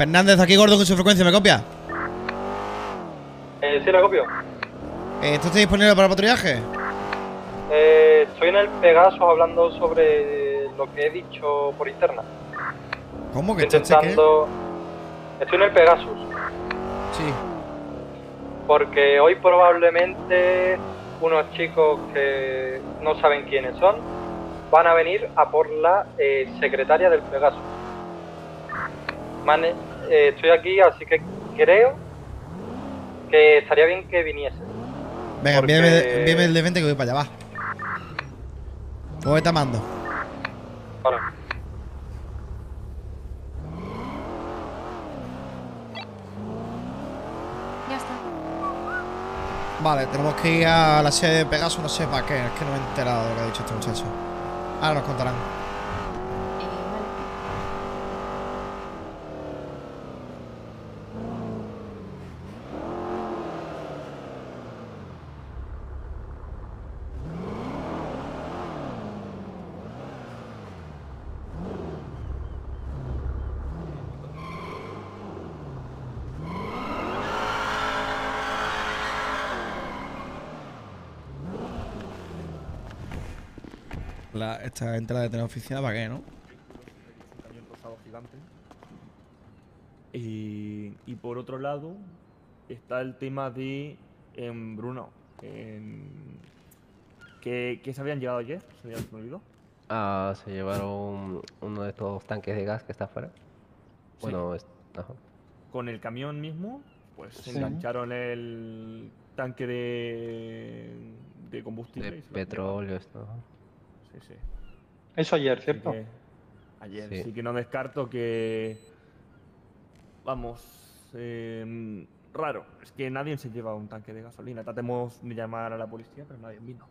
Fernández, aquí gordo con su frecuencia, ¿me copia? Eh, sí, la copio. Eh, ¿Esto está disponible para patrullaje? Eh, estoy en el Pegasus hablando sobre lo que he dicho por interna. ¿Cómo que echaste qué? intentando... Estoy en el Pegasus. Sí. Porque hoy probablemente unos chicos que no saben quiénes son van a venir a por la eh, secretaria del Pegasus. Mane- eh, estoy aquí, así que creo que estaría bien que viniese. Venga, Porque- envíame, envíame el de 20 que voy para allá, va. ¿Cómo está mando? Vale. Ya está. Vale, tenemos que ir a la sede de Pegaso, no sé para qué, es que no me he enterado de lo que ha dicho este muchacho. Ahora nos contarán. La, esta gente la de tener oficina, ¿para qué, no? un camión rosado gigante. Y, y por otro lado está el tema de em, Bruno. em, que, que se habían llevado ayer, se me olvidado. Ah, se llevaron uno de estos tanques de gas que está afuera. Bueno, es- ajá. Con el camión mismo, pues Sí. engancharon el tanque de, de combustible. de se petróleo, esto. Sí, sí. Eso ayer, ¿cierto? que- ayer, Sí. sí que no descarto que. Vamos. em, raro. Es que nadie se lleva un tanque de gasolina. Tratemos de llamar a la policía, pero nadie vino.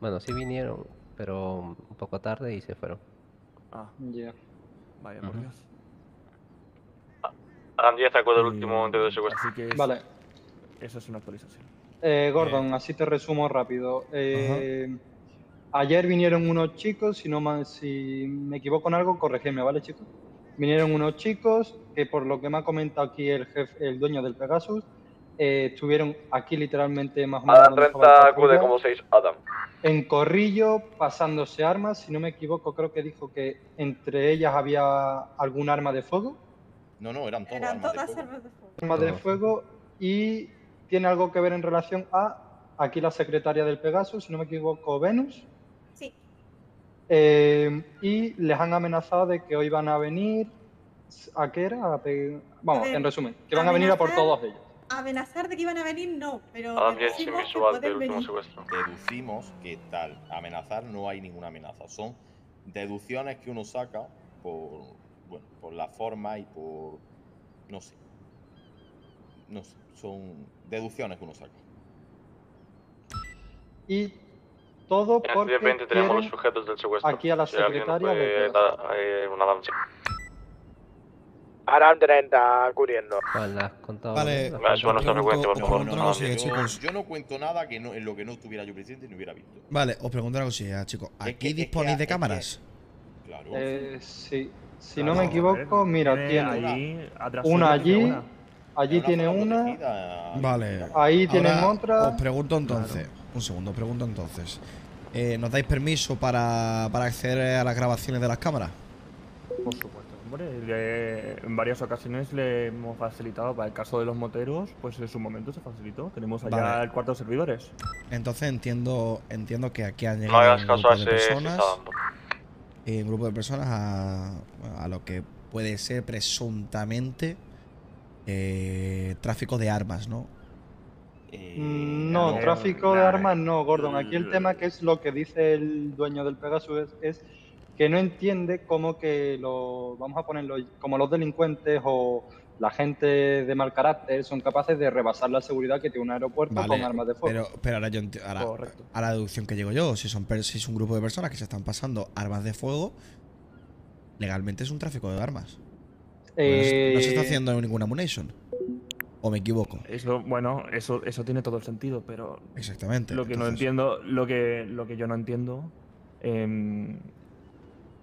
Bueno, sí vinieron, pero un poco tarde y se fueron. Ah, Ya. vaya por Ujú. Dios. Hagan 10 acuerdo el Eh, último intento de secuestro. Así que es- Vale. eso es una actualización. Eh, Gordon, así te resumo rápido. Eh, ayer vinieron unos chicos, si no si me equivoco en algo, corregidme, ¿vale, chicos? Vinieron unos chicos que por lo que me ha comentado aquí el jefe, el dueño del Pegasus, eh, estuvieron aquí literalmente más o menos. Adam donde estaba 30 la acude patrulla, como 6 Adam. En corrillo, pasándose armas, si no me equivoco, creo que dijo que entre ellas había algún arma de fuego. No, no, eran todas Eran armas de todas fuego. armas de fuego. armas de fuego y tiene algo que ver en relación a aquí la secretaria del Pegasus, si no me equivoco, Venus. Eh, y les han amenazado de que hoy van a venir. ¿A qué era? A pe- Vamos, A ver, en resumen, que van a venir a por amenazar- todos ellos. amenazar de que iban a venir, no, pero Adam 10 sin decimos que visual del último secuestro. Deducimos que tal, amenazar no hay ninguna amenaza. Son deducciones que uno saca por, bueno, por la forma y por, no sé, no sé, son deducciones que uno saca. Y todo En porque el 20 tenemos los sujetos del secuestro. aquí a la Si secretaria puede del dar, eh, una danza. Aram 30 cubriendo. ¿Cuál la has contado? Vale. ¿La Vale, suba nuestra Pregunto- frecuencia, por os favor. pregunto una cosilla, yo, chicos. yo no cuento nada que no, en lo que no estuviera yo presente y no hubiera visto. Vale, os pregunto una cosilla, chicos. ¿Aquí que- es que- disponéis de es que- cámaras? Claro. Eh, sí. Si Claro, no me equivoco, mira, tiene. una allí, una. Allí tiene una. Vale. Ahí tienen otra. Os pregunto entonces. Un segundo, pregunto entonces. Eh, ¿Nos dais permiso para, para acceder a las grabaciones de las cámaras? Por supuesto. Hombre, le- en varias ocasiones le hemos facilitado, para el caso de los moteros, pues en su momento se facilitó. Tenemos allá Vale. el cuarto de servidores. Entonces entiendo entiendo que aquí han llegado un grupo de personas, eh, un grupo de personas a, a lo que puede ser presuntamente eh, tráfico de armas, ¿no? Eh, No, no, tráfico de armas no, Gordon. Aquí el tema que es lo que dice el dueño del Pegasus es, es que no entiende cómo que lo, vamos a ponerlo, como los delincuentes o la gente de mal carácter son capaces de rebasar la seguridad que tiene un aeropuerto Vale, con armas de fuego. Pero, pero ahora yo ahora, a la deducción que llego yo, si son per- si es un grupo de personas que se están pasando armas de fuego, legalmente es un tráfico de armas. No se- no se está Eh, haciendo ninguna ammunition. ¿O me equivoco? Eso, bueno, eso, eso tiene todo el sentido, pero Exactamente. lo que no entiendo, lo que, lo que yo no entiendo em,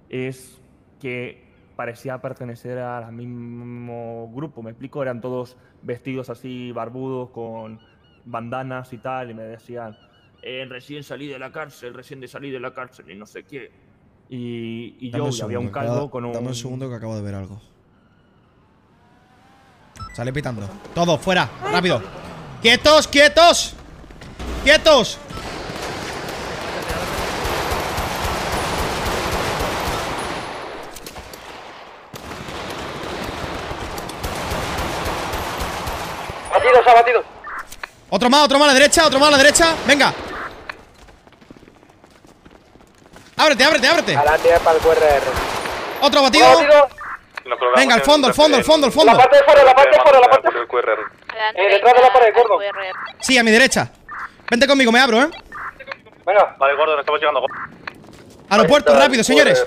es que parecía pertenecer al mismo grupo, me explico, eran todos vestidos así, barbudos, con bandanas y tal, y me decían, eh, recién salí de la cárcel, recién de salir de la cárcel y no sé qué. Y, y yo, y había un calvo con un... Dame un segundo que acabo de ver algo. Sale pitando. Todos, fuera, rápido. ¡Quietos, quietos! ¡Quietos! Abatido, se ha batido. Otro más, otro más a la derecha, otro más a la derecha. Venga. Ábrete, ábrete, ábrete. Adelante para el QRR. Otro batido. Abatido. Venga, al fondo, al fondo, al fondo, al fondo. La parte de fuera, la parte de fuera, la parte de fuera. el QRR. Adelante, Eh, detrás de la pared, gordo. Sí, a mi derecha. Vente conmigo, me abro, ¿eh? Venga. Vale, Gordon, estamos llegando. Aeropuerto, rápido, señores.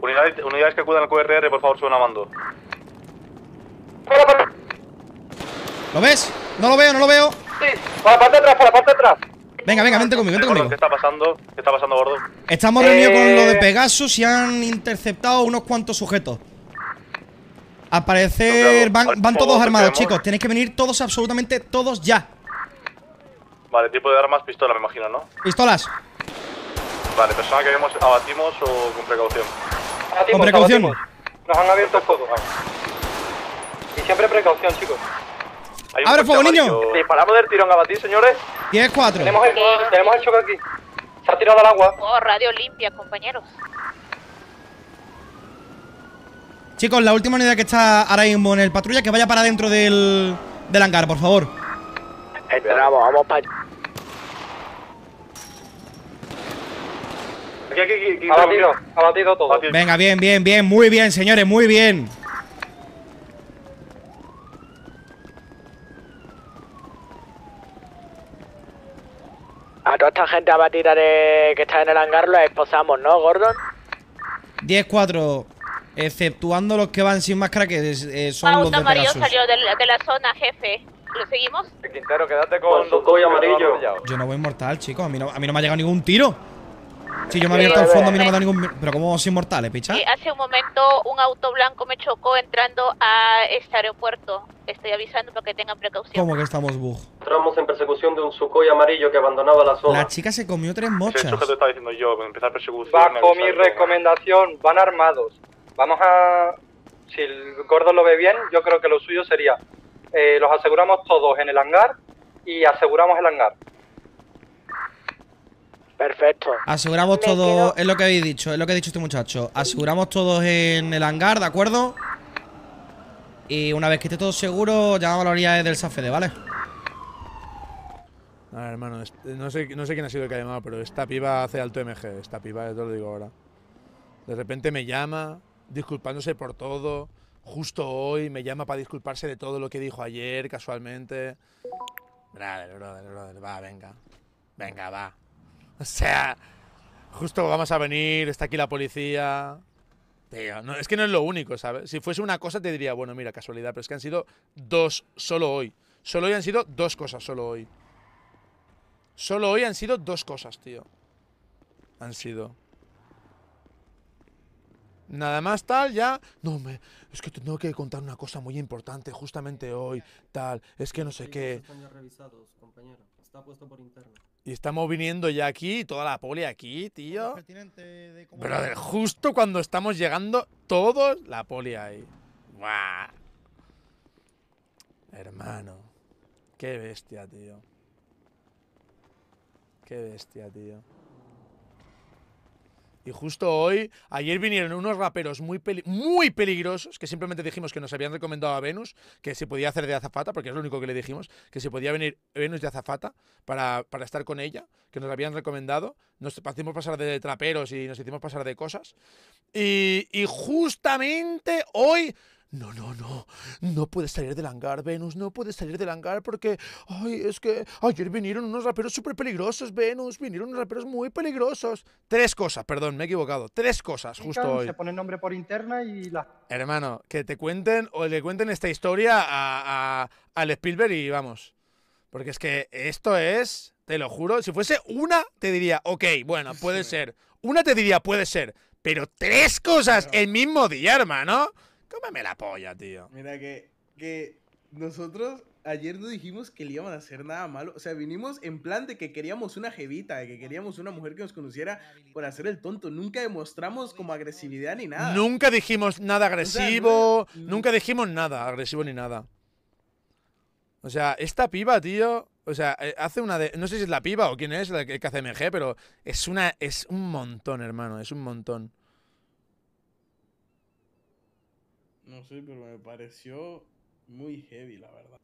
Unidades, unidades que acudan al QRR, por favor, suban a mando. ¿Lo ves? No lo veo, no lo veo. sí, por la parte de atrás, por la parte de atrás. Venga, venga, vente conmigo, vente conmigo. ¿qué está pasando? ¿Qué está pasando, Gordon? Estamos reunidos con lo de Eh. Pegasus y han interceptado unos cuantos sujetos. Al parecer van, van todos armados, chicos. Tenéis que venir todos, absolutamente todos ya. Vale, tipo de armas, pistola, me imagino, ¿no? Pistolas. Vale, persona que vemos, abatimos o con precaución. Abatimos, Con precaución. abatimos. Nos han abierto fuego. Y siempre precaución, chicos. Hay un ¡Abre fuego, niño! Disparamos del tirón a batir, señores. 10-4. Tenemos el, tenemos el choque aquí. Se ha tirado al agua. Oh, radio limpia, compañeros. Chicos, la última unidad que está ahora mismo en el patrulla, que vaya para dentro del, del hangar, por favor. Entramos, vamos para allá. Aquí, aquí, aquí, aquí, Abatido, abatido todo. Venga, bien, bien, bien, muy bien, señores, muy bien. Esta gente abatida de que está en el hangar la esposamos, ¿no, Gordon? 10-4. Exceptuando los que van sin máscara, que es- eh, son los Auto de amarillo Pegasus. salió de la, de la zona, jefe. ¿Lo seguimos? Quintero, quédate Con su cuello amarillo. Yo no voy inmortal, chicos. A mí no, a mí no me ha llegado ningún tiro. Si yo me he abierto al fondo, a mí no me ha dado ningún. Pero ¿cómo sin mortales, picha? Eh, hace un momento un auto blanco me chocó entrando a este aeropuerto. Estoy avisando para que tengan precaución. ¿Cómo que estamos bug? Entramos en persecución de un Sukhoi amarillo que abandonaba la zona. La chica se comió tres Sí, el mochas. sujeto está diciendo yo, empezar persecución. Bajo mi recomendación, van armados. Vamos a. Si el gordo lo ve bien, yo creo que lo suyo sería. eh, los aseguramos todos en el hangar y aseguramos el hangar. Perfecto. Aseguramos Me todo. quedo- Es lo que habéis dicho, es lo que ha dicho este muchacho. Aseguramos todos en el hangar, ¿de acuerdo? Y una vez que esté todo seguro, llamamos a la orilla del Safede, ¿vale? A ver, hermano, es- no sé, no sé quién ha sido el que ha llamado, pero esta piba hace alto MG. Esta piba, te lo digo ahora. De repente me llama, disculpándose por todo. Justo hoy me llama para disculparse de todo lo que dijo ayer, casualmente. Brother, brother, brother, va, venga. Venga, va. O sea, justo vamos a venir, está aquí la policía. Tío, no, es que no es lo único, ¿sabes? Si fuese una cosa te diría, bueno, mira, casualidad, pero es que han sido dos solo hoy. Solo hoy han sido dos cosas, solo hoy. Solo hoy han sido dos cosas, tío. Han sido. Nada más tal, ya. No, me. Es que te tengo que contar una cosa muy importante justamente hoy. Tal. Es que no sé qué. Están ya revisados, compañero. Está puesto por interno. Y estamos viniendo ya aquí, toda la poli aquí, tío. Brother, justo cuando estamos llegando, todos la poli ahí. Buah. Hermano. Qué bestia, tío. Qué bestia, tío. Y justo hoy, ayer vinieron unos raperos muy, muy peligrosos, que simplemente dijimos que nos habían recomendado a Venus, que se podía hacer de azafata, porque es lo único que le dijimos, que se podía venir Venus de azafata para, para estar con ella, que nos habían recomendado. Nos hicimos pasar de traperos y nos hicimos pasar de cosas. Y, y justamente hoy... No, no, no. No puedes salir del hangar, Venus. No puedes salir del hangar porque... Ay, es que ayer vinieron unos raperos súper peligrosos, Venus. Vinieron unos raperos muy peligrosos. Tres cosas, perdón, me he equivocado. Tres cosas, justo hoy. Se pone el nombre por interna y la. Hermano, que te cuenten o le cuenten esta historia a, a- al Spielberg y vamos. Porque es que esto es, te lo juro, si fuese una, te diría, ok, bueno, puede ser. Una te diría, puede ser. Pero tres cosas el mismo día, hermano. Cómeme la polla, tío. Mira que, que nosotros ayer no dijimos que le íbamos a hacer nada malo. O sea, vinimos en plan de que queríamos una jevita, de que queríamos una mujer que nos conociera por hacer el tonto. Nunca demostramos como agresividad ni nada. Nunca dijimos nada agresivo. Nunca dijimos nada agresivo ni nada. O sea, esta piba, tío. O sea, eh, hace una de. No sé si es la piba o quién es la que que hace MG, pero es una. Es un montón, hermano. Es un montón. No sé, pero me pareció muy heavy, la verdad.